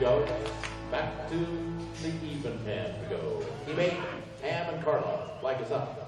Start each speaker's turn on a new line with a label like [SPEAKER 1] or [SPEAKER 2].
[SPEAKER 1] go. Back to the even to go. made Ham and Carla, like us up.